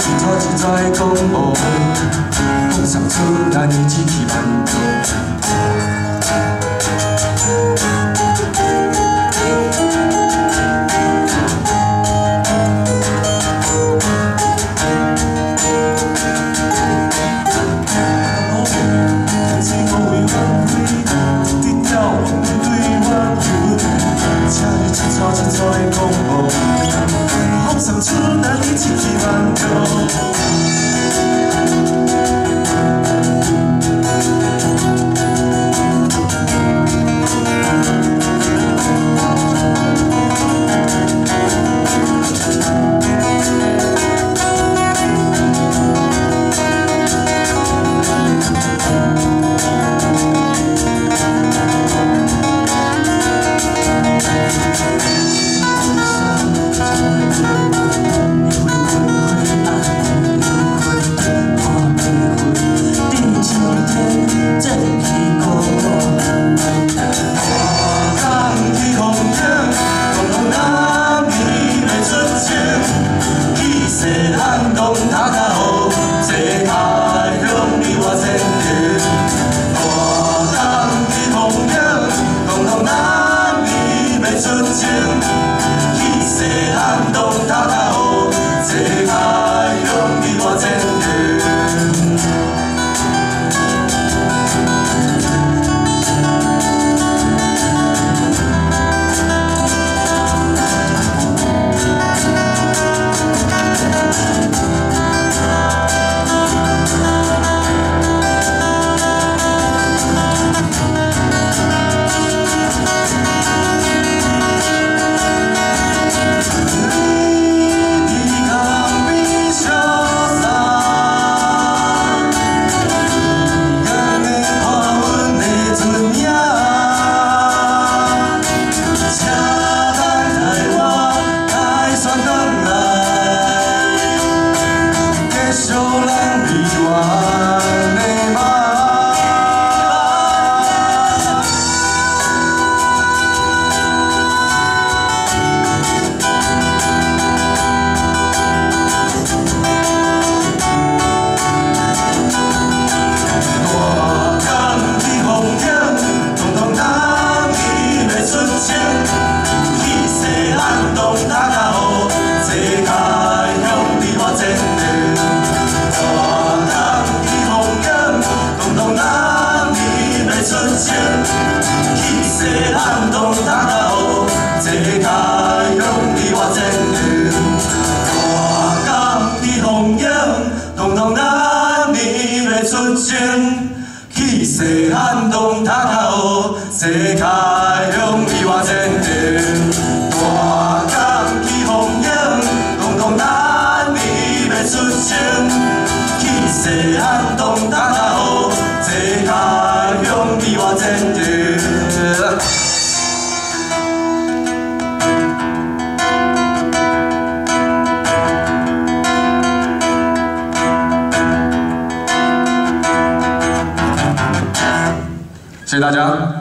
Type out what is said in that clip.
一撮一撮讲无分，放上厝内只去万丈。Satan. 气势撼动塔头，世界向你我前进。大江起风涌，统统咱你要出声。气势撼动他谢谢大家。